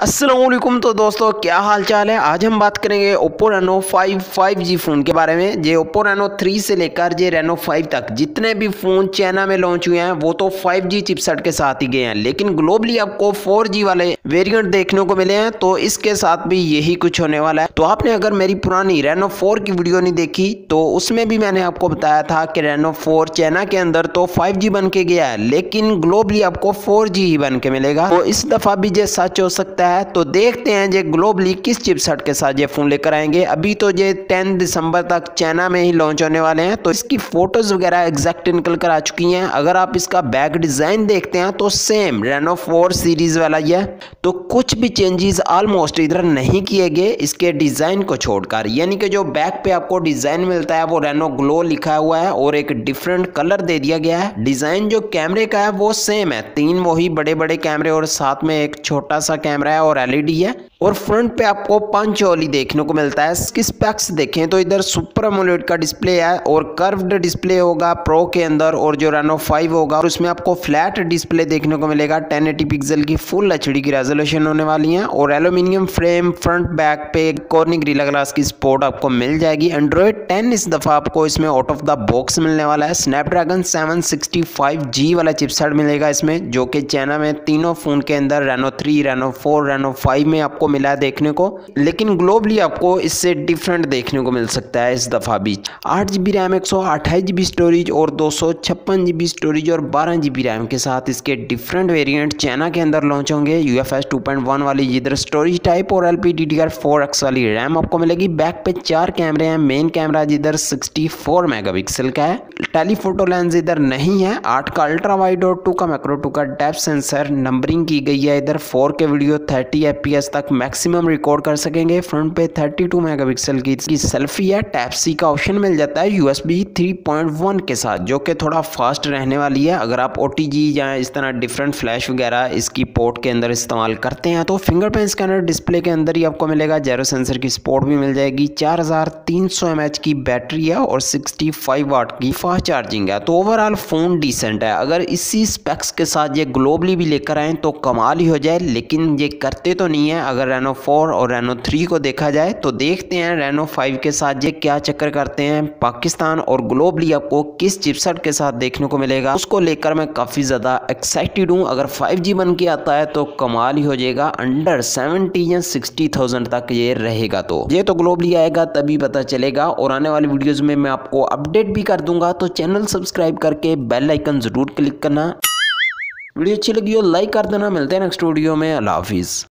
असलम तो दोस्तों, क्या हाल चाल है? आज हम बात करेंगे ओप्पो रेनो 5 5G फ़ोन के बारे में। ये ओप्पो रेनो 3 से लेकर ये रेनो 5 तक जितने भी फ़ोन चाइना में लॉन्च हुए हैं, वो तो 5G चिपसेट के साथ ही गए हैं। लेकिन ग्लोबली आपको 4G वाले वेरिएंट देखने को मिले हैं तो इसके साथ भी यही कुछ होने वाला है। तो आपने अगर मेरी पुरानी रेनो फोर की वीडियो नहीं देखी तो उसमें भी मैंने आपको बताया था कि रेनो फोर चाइना के अंदर तो फाइव बन के गया है, लेकिन ग्लोबली आपको फोर ही बन के मिलेगा। तो इस दफ़ा भी ये सच हो सकता है है तो देखते हैं ये ग्लोबली किस चिपसेट के साथ ये फ़ोन लेकर आएँगे। अभी तो ये टेन दिसंबर तक चाइना में ही लॉन्च होने वाले हैं तो इसकी फ़ोटोज़ वगैरह एग्जैक्ट निकल कर आ चुकी हैं। अगर आप इसका बैक डिज़ाइन देखते हैं तो सेम रेनो फोर सीरीज़ वाला ही है। तो कुछ भी चेंजेस ऑलमोस्ट इधर नहीं किए गए, इसके डिज़ाइन को छोड़कर। यानी कि जो बैक पे आपको डिज़ाइन मिलता है, वो रेनो ग्लो लिखा हुआ है और एक डिफरेंट कलर दे दिया गया है। डिज़ाइन जो कैमरे का है, वो सेम है। तीन वही बड़े बड़े कैमरे और साथ में एक छोटा सा कैमरा है है और एलईडी है। और फ्रंट पे आपको पंच ओली देखने को मिलता है। इसकी स्पेक्स देखें तो इधर सुपर एमोलेड का डिस्प्ले है और कर्व्ड डिस्प्ले होगा प्रो के अंदर और जो रेनो 5 होगा। और उसमें आपको फ्लैट डिस्प्ले देखने को मिलेगा। 1080 पिक्सल की फुल एचडी की रेजोल्यूशन होने वाली है और एल्यूमिनियम फ्रेम फ्रंट बैक पे कॉर्निंग ग्रीला ग्लास की सपोर्ट आपको मिल जाएगी। एंड्रॉयड टेन इस दफ़ा आपको इसमें आउट ऑफ़ द बॉक्स मिलने वाला है। स्नैपड्रैगन सेवन जी वाला चिपसेट मिलेगा इसमें, जो कि चाइना में तीनों फ़ोन के अंदर Reno three Reno four Reno five में आपको मिला देखने को, लेकिन ग्लोबली आपको इससे डिफरेंट देखने को मिल सकता है इस दफ़ा भी। आठ जी बी रैम एक सौ अट्ठाईस जी बी स्टोरेज और दो सौ छप्पन जी बी स्टोरेज और बारह जी बी रैम के साथ इसके डिफरेंट वेरिएंट चाइना के अंदर लॉन्च होंगे। U F S two point one वाली जिधर स्टोरेज टाइप और L P D D R four X वाली रैम आपको मिलेगी। बैक पे चार कैमरे हैं मेन कैमरा जिधर सिक्सटी फोर मेगा पिक्सल का है। टेलीफोटो लेंस इधर नहीं है, आठ का अल्ट्रा वाइड और टू का मैक्रो टू का डेप सेंसर नंबरिंग की गई है। इधर four K video thirty F तक मैक्सिमम रिकॉर्ड कर सकेंगे। फ्रंट पे 32 मेगापिक्सल की इसकी सेल्फी है टैप सी का ऑप्शन मिल जाता है यूएसबी 3.1 के साथ, जो कि थोड़ा फास्ट रहने वाली है। अगर आप ओटीजी या इस तरह डिफरेंट फ्लैश वगैरह इसकी पोर्ट के अंदर इस्तेमाल करते हैं तो फिंगरप्रिंट स्कैनर डिस्प्ले के अंदर ही आपको मिलेगा। जेरो सेंसर की सपोर्ट भी मिल जाएगी। चार हज़ार की बैटरी है और सिक्सटी वाट की फास्ट चार्जिंग है। तो ओवरऑल फ़ोन डिसेंट है। अगर इसी स्पेक्स के साथ ये ग्लोबली भी लेकर आए तो कमाल ही हो जाए, लेकिन ये करते तो नहीं है। अगर रेनो फोर और रेनो थ्री को देखा जाए तो देखते हैं रेनो फाइव के साथ ये क्या चक्कर करते हैं। पाकिस्तान और ग्लोबली आपको किस चिपसेट के साथ देखने को मिलेगा? उसको लेकर मैं काफ़ी ज़्यादा एक्साइटेड हूँ। अगर फाइव जी बन के आता है तो कमाल ही हो जाएगा। अंडर सेवेंटी या सिक्सटी थाउज़ेंड तक ये रहेगा तो। ये तो ग्लोबली आएगा, तभी पता चलेगा। और आने वाली वीडियोज़ में मैं आपको अपडेट भी कर दूँगा तो चैनल सब्सक्राइब करके बेल आइकन ज़रूर क्लिक करना। वीडियो अच्छी लगी हो लाइक कर देना। मिलते हैं नेक्स्ट वीडियो में। अल्लाह हाफिज़।